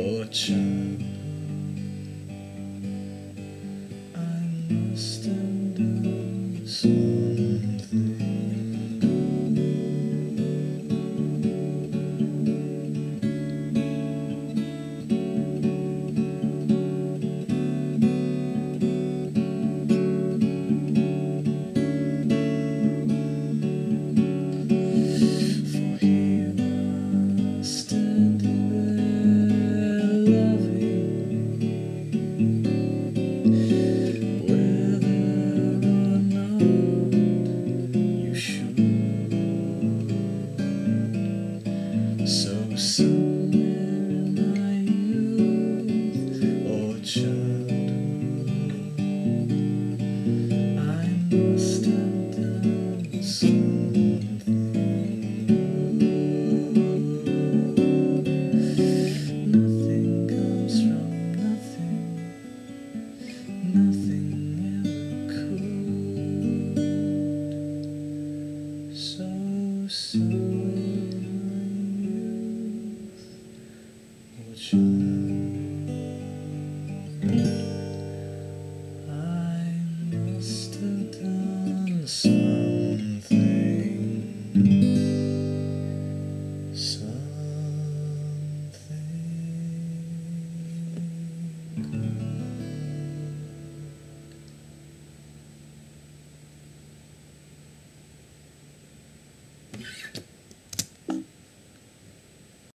oczy So somewhere or